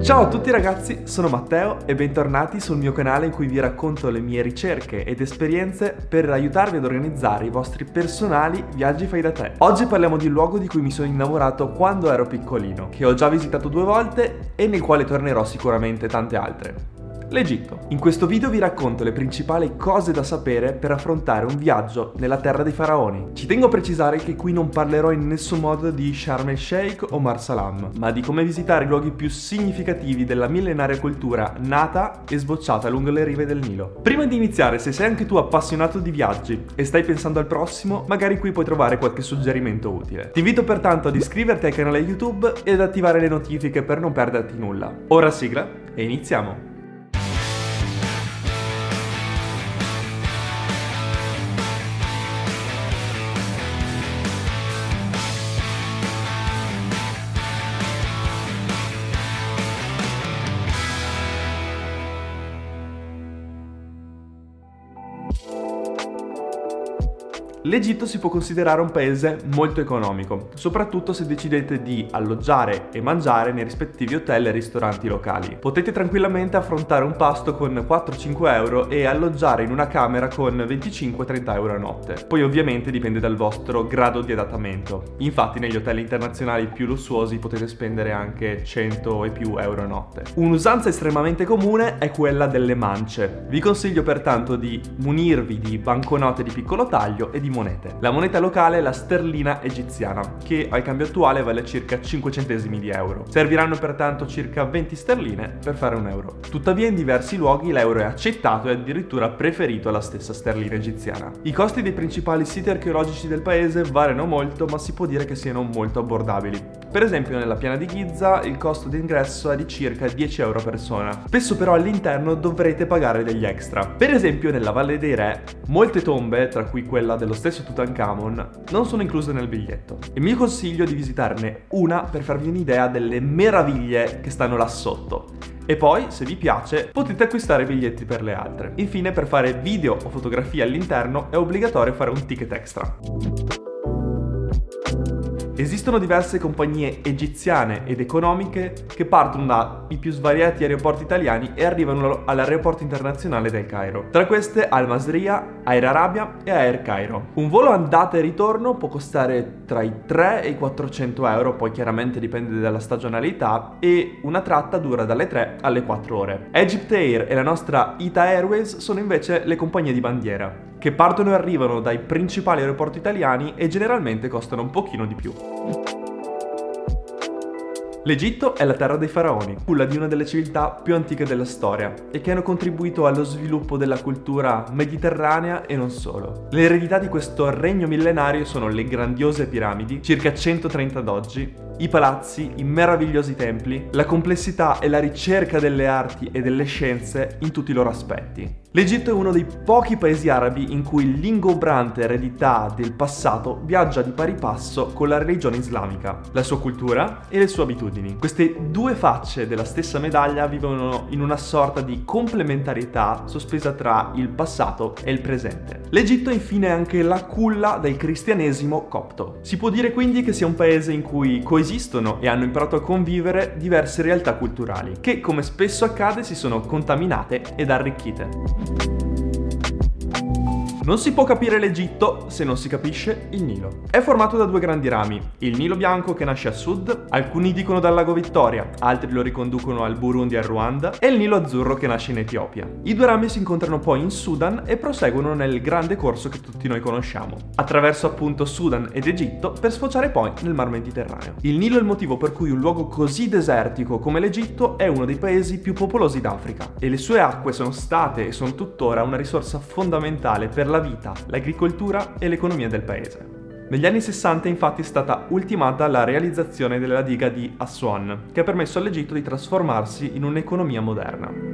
Ciao a tutti ragazzi, sono Matteo e bentornati sul mio canale in cui vi racconto le mie ricerche ed esperienze per aiutarvi ad organizzare i vostri personali viaggi fai da te. Oggi parliamo di un luogo di cui mi sono innamorato quando ero piccolino, che ho già visitato due volte e nel quale tornerò sicuramente tante altre l'Egitto. In questo video vi racconto le principali cose da sapere per affrontare un viaggio nella terra dei faraoni. Ci tengo a precisare che qui non parlerò in nessun modo di Sharm el Sheikh o Marsalam, ma di come visitare i luoghi più significativi della millenaria cultura nata e sbocciata lungo le rive del Nilo. Prima di iniziare, se sei anche tu appassionato di viaggi e stai pensando al prossimo, magari qui puoi trovare qualche suggerimento utile. Ti invito pertanto ad iscriverti al canale YouTube ed ad attivare le notifiche per non perderti nulla. Ora sigla e iniziamo! L'Egitto si può considerare un paese molto economico, soprattutto se decidete di alloggiare e mangiare nei rispettivi hotel e ristoranti locali. Potete tranquillamente affrontare un pasto con 4-5 euro e alloggiare in una camera con 25-30 euro a notte. Poi ovviamente dipende dal vostro grado di adattamento. Infatti negli hotel internazionali più lussuosi potete spendere anche 100 e più euro a notte. Un'usanza estremamente comune è quella delle mance. Vi consiglio pertanto di munirvi di banconote di piccolo taglio e di monete. La moneta locale è la sterlina egiziana, che al cambio attuale vale circa 5 centesimi di euro. Serviranno pertanto circa 20 sterline per fare un euro. Tuttavia in diversi luoghi l'euro è accettato e addirittura preferito alla stessa sterlina egiziana. I costi dei principali siti archeologici del paese variano molto, ma si può dire che siano molto abbordabili. Per esempio nella piana di Giza il costo d'ingresso è di circa 10 euro a persona. Spesso però all'interno dovrete pagare degli extra. Per esempio nella Valle dei Re, molte tombe, tra cui quella dello stesso Tutankhamon, non sono incluse nel biglietto. Il mio consiglio è di visitarne una per farvi un'idea delle meraviglie che stanno là sotto. E poi, se vi piace, potete acquistare biglietti per le altre. Infine, per fare video o fotografie all'interno è obbligatorio fare un ticket extra. Esistono diverse compagnie egiziane ed economiche che partono dai più svariati aeroporti italiani e arrivano all'aeroporto internazionale del Cairo. Tra queste Al Masria, Air Arabia e Air Cairo. Un volo andata e ritorno può costare tra i 3 e i 400 euro, poi chiaramente dipende dalla stagionalità, e una tratta dura dalle 3 alle 4 ore. Egypt Air e la nostra Ita Airways sono invece le compagnie di bandiera che partono e arrivano dai principali aeroporti italiani e generalmente costano un pochino di più. L'Egitto è la terra dei faraoni, culla di una delle civiltà più antiche della storia e che hanno contribuito allo sviluppo della cultura mediterranea e non solo. L'eredità di questo regno millenario sono le grandiose piramidi, circa 130 ad oggi, i palazzi, i meravigliosi templi, la complessità e la ricerca delle arti e delle scienze in tutti i loro aspetti. L'Egitto è uno dei pochi paesi arabi in cui l'ingombrante eredità del passato viaggia di pari passo con la religione islamica, la sua cultura e le sue abitudini. Queste due facce della stessa medaglia vivono in una sorta di complementarietà sospesa tra il passato e il presente. L'Egitto è infine anche la culla del cristianesimo copto. Si può dire quindi che sia un paese in cui coesistono coesistono e hanno imparato a convivere diverse realtà culturali, che come spesso accade si sono contaminate ed arricchite. you Non si può capire l'Egitto se non si capisce il Nilo. È formato da due grandi rami, il Nilo bianco che nasce a sud, alcuni dicono dal lago Vittoria, altri lo riconducono al Burundi e al Ruanda, e il Nilo azzurro che nasce in Etiopia. I due rami si incontrano poi in Sudan e proseguono nel grande corso che tutti noi conosciamo, attraverso appunto Sudan ed Egitto per sfociare poi nel Mar Mediterraneo. Il Nilo è il motivo per cui un luogo così desertico come l'Egitto è uno dei paesi più popolosi d'Africa e le sue acque sono state e sono tuttora una risorsa fondamentale per la la vita, l'agricoltura e l'economia del paese. Negli anni 60 infatti è stata ultimata la realizzazione della diga di Aswan, che ha permesso all'Egitto di trasformarsi in un'economia moderna.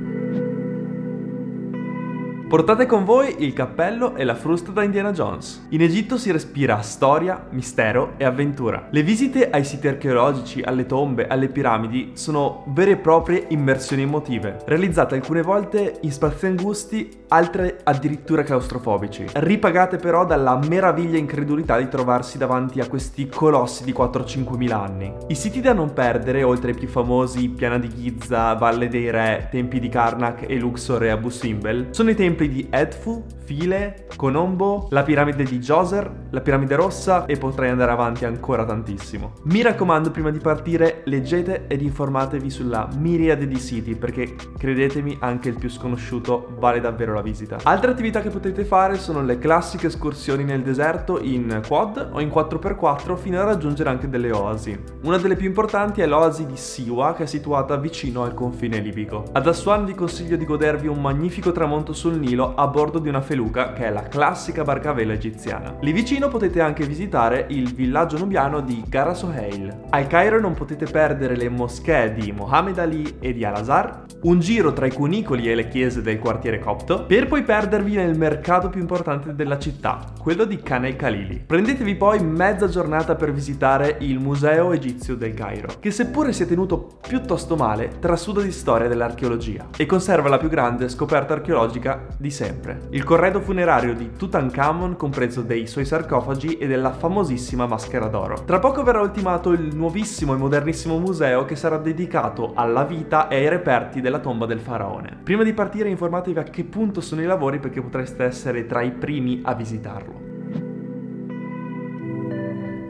Portate con voi il cappello e la frusta da Indiana Jones. In Egitto si respira storia, mistero e avventura. Le visite ai siti archeologici, alle tombe, alle piramidi sono vere e proprie immersioni emotive, realizzate alcune volte in spazi angusti, altre addirittura claustrofobici, ripagate però dalla meraviglia e incredulità di trovarsi davanti a questi colossi di 4-5 mila anni. I siti da non perdere, oltre ai più famosi Piana di Giza, Valle dei Re, Tempi di Karnak e Luxor e Abu Simbel, sono i templi di Edfu, File, Conombo, la piramide di Djoser, la piramide rossa e potrei andare avanti ancora tantissimo. Mi raccomando prima di partire leggete ed informatevi sulla miriade di siti perché credetemi anche il più sconosciuto vale davvero la visita. Altre attività che potete fare sono le classiche escursioni nel deserto in quad o in 4x4 fino a raggiungere anche delle oasi. Una delle più importanti è l'oasi di Siwa che è situata vicino al confine libico. Ad Aswan vi consiglio di godervi un magnifico tramonto sul Nilo a bordo di una feluca che è la classica barca a vela egiziana. Lì vicino potete anche visitare il villaggio nubiano di Gara Soheil. Al Cairo non potete perdere le moschee di Mohammed Ali e di Al-Azhar, un giro tra i cunicoli e le chiese del quartiere copto, per poi perdervi nel mercato più importante della città, quello di Khan el Khalili. Prendetevi poi mezza giornata per visitare il Museo Egizio del Cairo, che seppure sia tenuto piuttosto male, trasuda di storia dell'archeologia e conserva la più grande scoperta archeologica di sempre. Il corredo funerario di Tutankhamon, compreso dei suoi sarcofagi e della famosissima maschera d'oro. Tra poco verrà ultimato il nuovissimo e modernissimo museo che sarà dedicato alla vita e ai reperti della tomba del faraone. Prima di partire informatevi a che punto sono i lavori perché potreste essere tra i primi a visitarlo.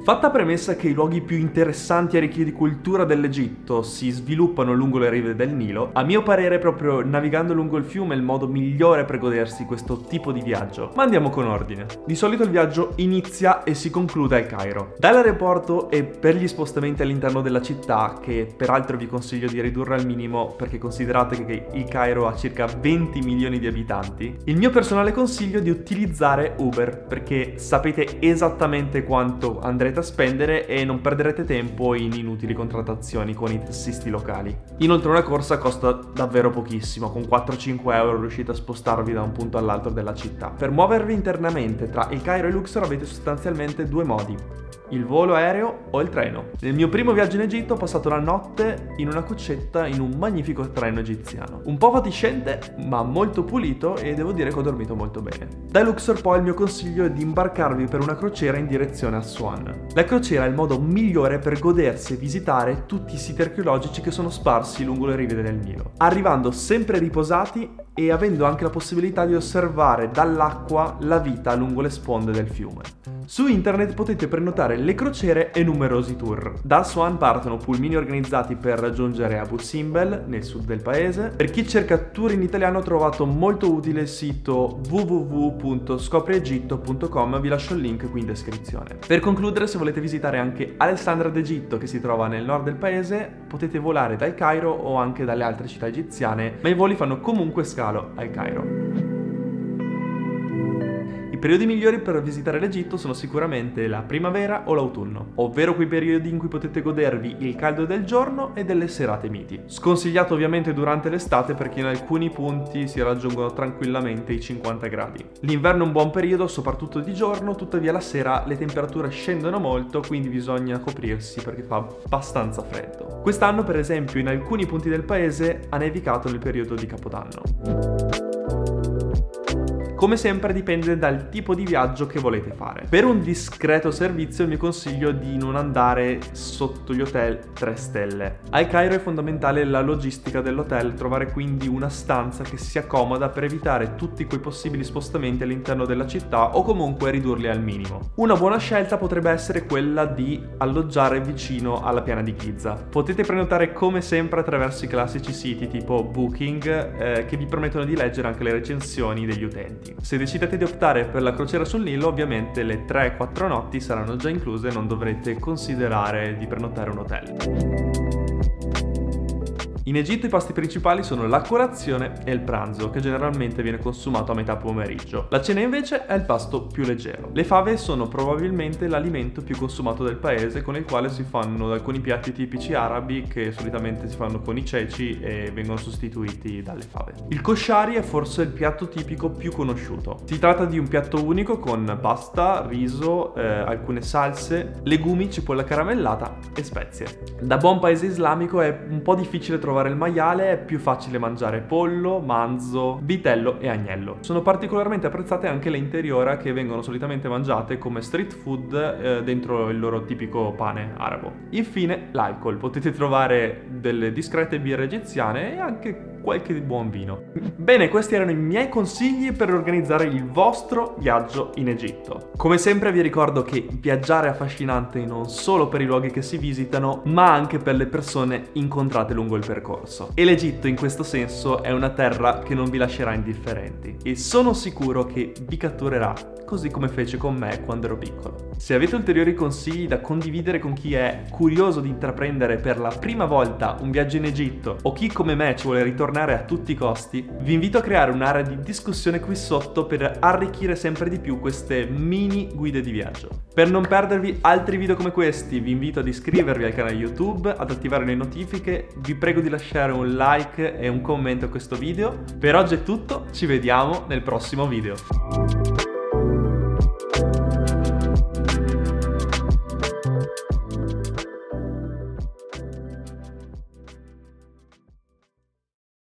Fatta premessa che i luoghi più interessanti e ricchi di cultura dell'Egitto si sviluppano lungo le rive del Nilo, a mio parere proprio navigando lungo il fiume è il modo migliore per godersi questo tipo di viaggio. Ma andiamo con ordine. Di solito il viaggio inizia e si conclude al Cairo. Dall'aeroporto e per gli spostamenti all'interno della città, che peraltro vi consiglio di ridurre al minimo perché considerate che il Cairo ha circa 20 milioni di abitanti, il mio personale consiglio è di utilizzare Uber perché sapete esattamente quanto andrete a spendere e non perderete tempo in inutili contrattazioni con i tassisti locali. Inoltre una corsa costa davvero pochissimo, con 4-5 euro riuscite a spostarvi da un punto all'altro della città. Per muovervi internamente tra il Cairo e Luxor avete sostanzialmente due modi il volo aereo o il treno. Nel mio primo viaggio in Egitto ho passato la notte in una cuccetta in un magnifico treno egiziano. Un po' fatiscente, ma molto pulito e devo dire che ho dormito molto bene. Da Luxor poi il mio consiglio è di imbarcarvi per una crociera in direzione a Swan. La crociera è il modo migliore per godersi e visitare tutti i siti archeologici che sono sparsi lungo le rive del Nilo, arrivando sempre riposati e avendo anche la possibilità di osservare dall'acqua la vita lungo le sponde del fiume. Su internet potete prenotare le crociere e numerosi tour. Da Swan partono pulmini organizzati per raggiungere Abu Simbel, nel sud del paese. Per chi cerca tour in italiano ho trovato molto utile il sito www.scopriegitto.com, vi lascio il link qui in descrizione. Per concludere, se volete visitare anche Alessandria d'Egitto, che si trova nel nord del paese, potete volare dal Cairo o anche dalle altre città egiziane, ma i voli fanno comunque scalo al Cairo periodi migliori per visitare l'Egitto sono sicuramente la primavera o l'autunno, ovvero quei periodi in cui potete godervi il caldo del giorno e delle serate miti. Sconsigliato ovviamente durante l'estate perché in alcuni punti si raggiungono tranquillamente i 50 gradi. L'inverno è un buon periodo, soprattutto di giorno, tuttavia la sera le temperature scendono molto, quindi bisogna coprirsi perché fa abbastanza freddo. Quest'anno, per esempio, in alcuni punti del paese ha nevicato nel periodo di Capodanno. Come sempre dipende dal tipo di viaggio che volete fare. Per un discreto servizio mio consiglio di non andare sotto gli hotel 3 stelle. Al Cairo è fondamentale la logistica dell'hotel, trovare quindi una stanza che sia comoda per evitare tutti quei possibili spostamenti all'interno della città o comunque ridurli al minimo. Una buona scelta potrebbe essere quella di alloggiare vicino alla piana di Giza. Potete prenotare come sempre attraverso i classici siti tipo Booking eh, che vi permettono di leggere anche le recensioni degli utenti. Se decidete di optare per la crociera sul Nilo, ovviamente le 3-4 notti saranno già incluse e non dovrete considerare di prenotare un hotel. In Egitto i pasti principali sono la colazione e il pranzo, che generalmente viene consumato a metà pomeriggio. La cena invece è il pasto più leggero. Le fave sono probabilmente l'alimento più consumato del paese, con il quale si fanno alcuni piatti tipici arabi che solitamente si fanno con i ceci e vengono sostituiti dalle fave. Il koshari è forse il piatto tipico più conosciuto. Si tratta di un piatto unico con pasta, riso, eh, alcune salse, legumi, cipolla caramellata e spezie. Da buon paese islamico è un po' difficile trovare il maiale, è più facile mangiare pollo, manzo, vitello e agnello. Sono particolarmente apprezzate anche le interiora che vengono solitamente mangiate come street food eh, dentro il loro tipico pane arabo. Infine l'alcol, potete trovare delle discrete birre egiziane e anche qualche buon vino. Bene, questi erano i miei consigli per organizzare il vostro viaggio in Egitto. Come sempre vi ricordo che viaggiare è affascinante non solo per i luoghi che si visitano, ma anche per le persone incontrate lungo il percorso. E l'Egitto in questo senso è una terra che non vi lascerà indifferenti e sono sicuro che vi catturerà così come fece con me quando ero piccolo. Se avete ulteriori consigli da condividere con chi è curioso di intraprendere per la prima volta un viaggio in Egitto o chi come me ci vuole ritornare a tutti i costi, vi invito a creare un'area di discussione qui sotto per arricchire sempre di più queste mini guide di viaggio. Per non perdervi altri video come questi, vi invito ad iscrivervi al canale YouTube, ad attivare le notifiche, vi prego di lasciare un like e un commento a questo video. Per oggi è tutto, ci vediamo nel prossimo video.